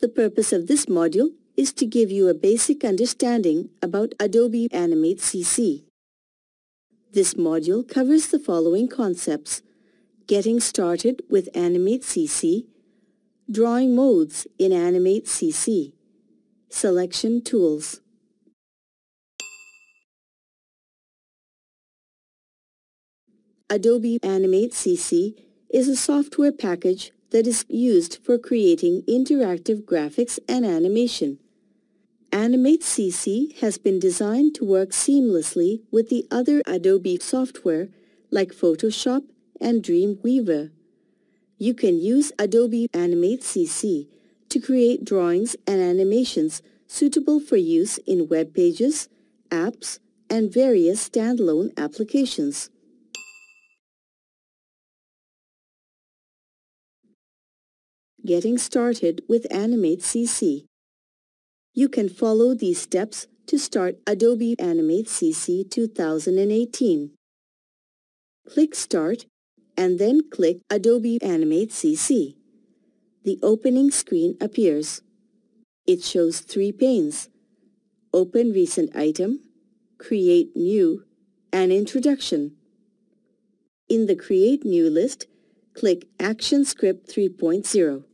The purpose of this module is to give you a basic understanding about Adobe Animate CC. This module covers the following concepts. Getting started with Animate CC, drawing modes in Animate CC, selection tools. Adobe Animate CC is a software package that is used for creating interactive graphics and animation. Animate CC has been designed to work seamlessly with the other Adobe software like Photoshop and Dreamweaver. You can use Adobe Animate CC to create drawings and animations suitable for use in web pages, apps, and various standalone applications. Getting started with Animate CC. You can follow these steps to start Adobe Animate CC 2018. Click Start and then click Adobe Animate CC. The opening screen appears. It shows three panes, Open Recent Item, Create New, and Introduction. In the Create New list, click ActionScript 3.0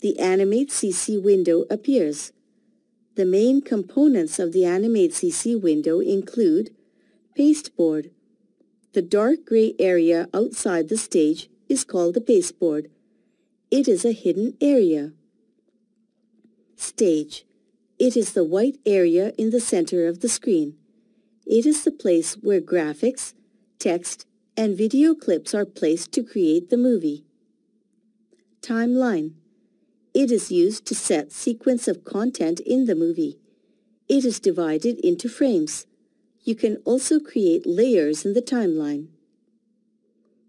the Animate CC window appears. The main components of the Animate CC window include pasteboard. The dark gray area outside the stage is called the pasteboard. It is a hidden area. Stage. It is the white area in the center of the screen. It is the place where graphics, text, and video clips are placed to create the movie. Timeline. It is used to set sequence of content in the movie. It is divided into frames. You can also create layers in the timeline.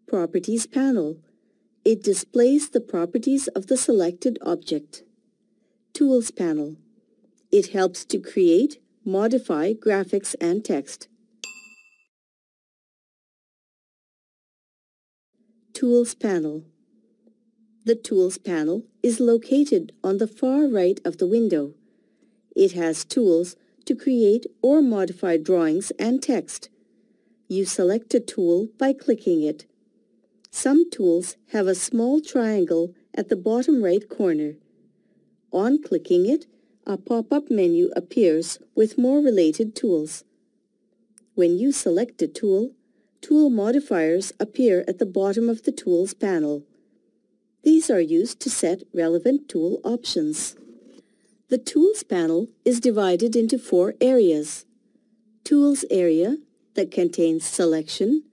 Properties panel. It displays the properties of the selected object. Tools panel. It helps to create, modify graphics and text. Tools panel. The Tools panel is located on the far right of the window. It has tools to create or modify drawings and text. You select a tool by clicking it. Some tools have a small triangle at the bottom right corner. On clicking it, a pop-up menu appears with more related tools. When you select a tool, tool modifiers appear at the bottom of the Tools panel. These are used to set relevant tool options. The Tools panel is divided into four areas. Tools area that contains selection,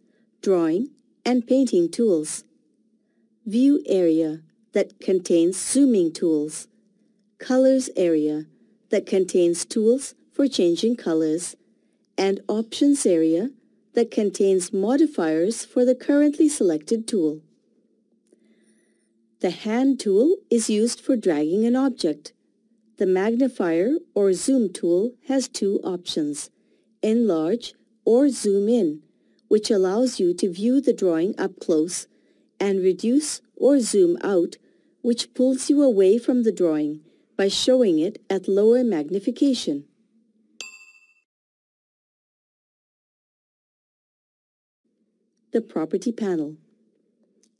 drawing, and painting tools. View area that contains zooming tools. Colors area that contains tools for changing colors. And Options area that contains modifiers for the currently selected tool. The hand tool is used for dragging an object. The magnifier or zoom tool has two options, enlarge or zoom in, which allows you to view the drawing up close, and reduce or zoom out, which pulls you away from the drawing by showing it at lower magnification. The Property Panel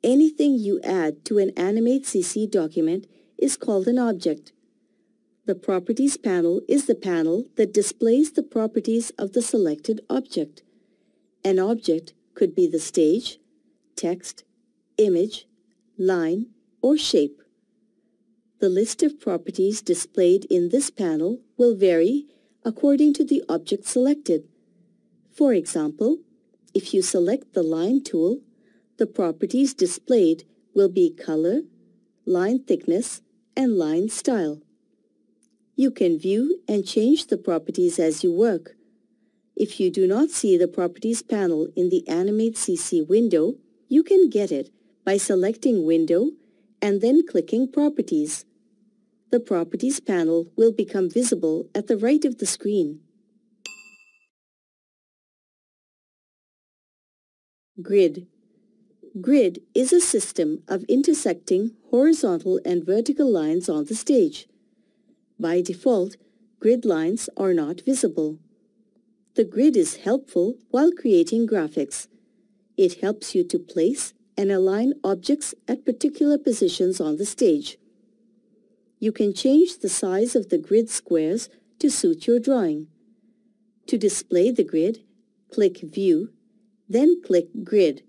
Anything you add to an Animate CC document is called an object. The Properties panel is the panel that displays the properties of the selected object. An object could be the stage, text, image, line, or shape. The list of properties displayed in this panel will vary according to the object selected. For example, if you select the Line tool, the properties displayed will be color, line thickness, and line style. You can view and change the properties as you work. If you do not see the Properties panel in the Animate CC window, you can get it by selecting Window and then clicking Properties. The Properties panel will become visible at the right of the screen. Grid Grid is a system of intersecting horizontal and vertical lines on the stage. By default, grid lines are not visible. The grid is helpful while creating graphics. It helps you to place and align objects at particular positions on the stage. You can change the size of the grid squares to suit your drawing. To display the grid, click View, then click Grid,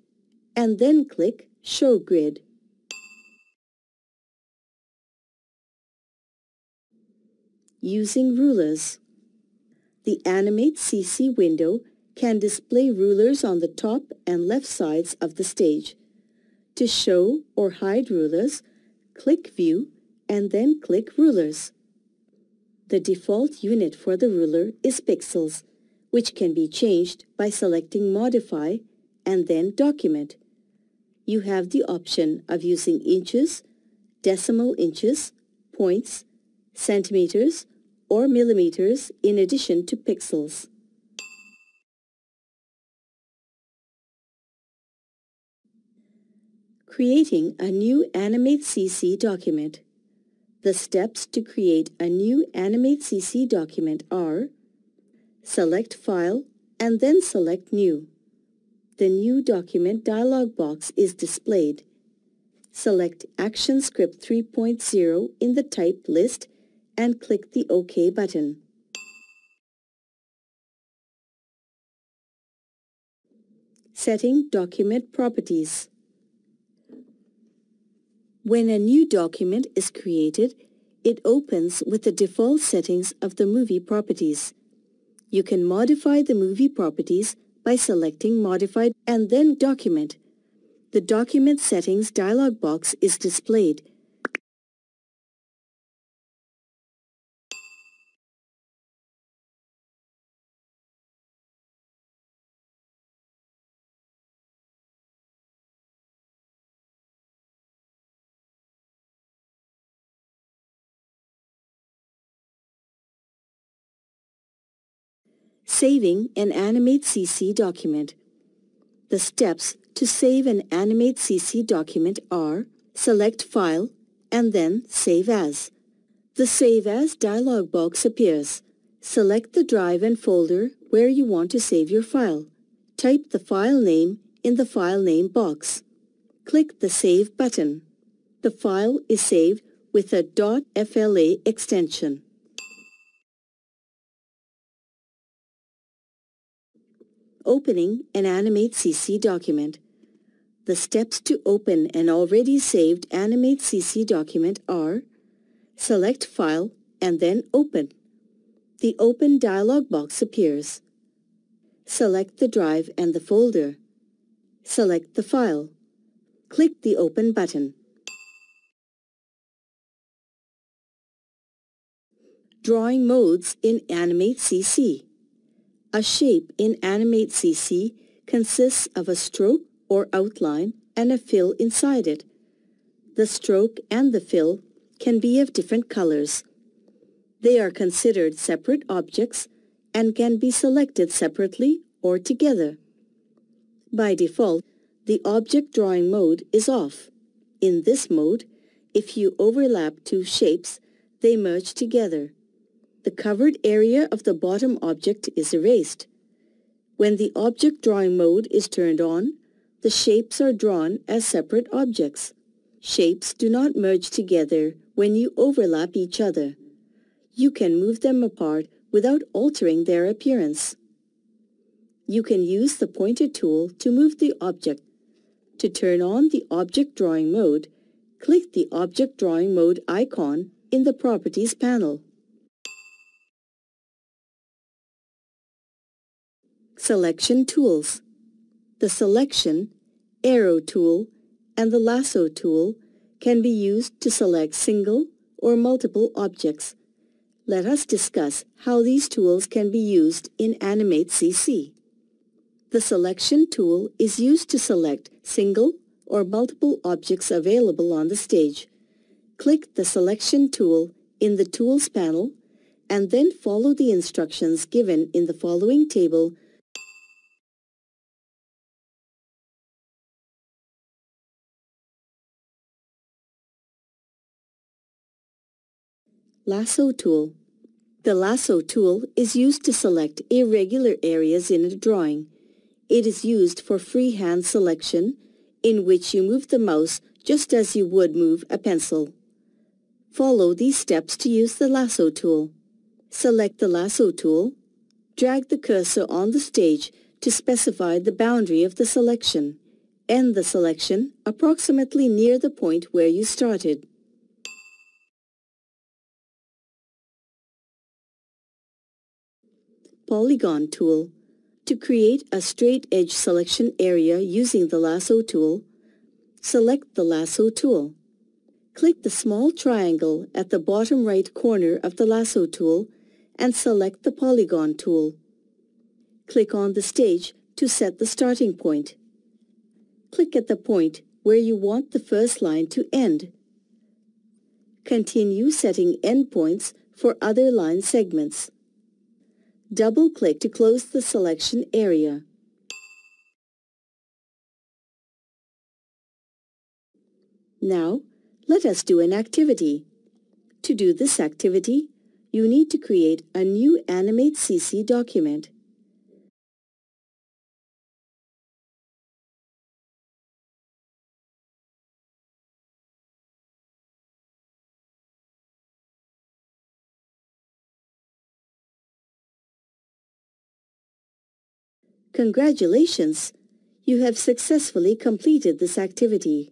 and then click Show Grid. Using rulers. The Animate CC window can display rulers on the top and left sides of the stage. To show or hide rulers, click View and then click Rulers. The default unit for the ruler is pixels, which can be changed by selecting Modify and then Document. You have the option of using inches, decimal inches, points, centimeters, or millimeters in addition to pixels. Creating a new Animate CC document. The steps to create a new Animate CC document are Select File and then select New. The New Document dialog box is displayed. Select ActionScript 3.0 in the Type list and click the OK button. Setting Document Properties When a new document is created, it opens with the default settings of the movie properties. You can modify the movie properties by selecting Modify and then Document. The Document Settings dialog box is displayed. Saving an Animate CC document. The steps to save an Animate CC document are select File and then Save As. The Save As dialog box appears. Select the drive and folder where you want to save your file. Type the file name in the File Name box. Click the Save button. The file is saved with a .fla extension. Opening an Animate CC document. The steps to open an already saved Animate CC document are Select File and then Open. The Open dialog box appears. Select the drive and the folder. Select the file. Click the Open button. Drawing modes in Animate CC. A shape in Animate CC consists of a stroke or outline and a fill inside it. The stroke and the fill can be of different colors. They are considered separate objects and can be selected separately or together. By default, the object drawing mode is off. In this mode, if you overlap two shapes, they merge together the covered area of the bottom object is erased. When the object drawing mode is turned on, the shapes are drawn as separate objects. Shapes do not merge together when you overlap each other. You can move them apart without altering their appearance. You can use the pointer tool to move the object. To turn on the object drawing mode, click the object drawing mode icon in the Properties panel. Selection tools. The Selection, Arrow tool, and the Lasso tool can be used to select single or multiple objects. Let us discuss how these tools can be used in Animate CC. The Selection tool is used to select single or multiple objects available on the stage. Click the Selection tool in the Tools panel and then follow the instructions given in the following table Lasso tool. The lasso tool is used to select irregular areas in a drawing. It is used for freehand selection, in which you move the mouse just as you would move a pencil. Follow these steps to use the lasso tool. Select the lasso tool. Drag the cursor on the stage to specify the boundary of the selection. End the selection approximately near the point where you started. Polygon tool. To create a straight edge selection area using the lasso tool, select the lasso tool. Click the small triangle at the bottom right corner of the lasso tool and select the polygon tool. Click on the stage to set the starting point. Click at the point where you want the first line to end. Continue setting endpoints for other line segments. Double-click to close the selection area. Now, let us do an activity. To do this activity, you need to create a new Animate CC document. Congratulations! You have successfully completed this activity.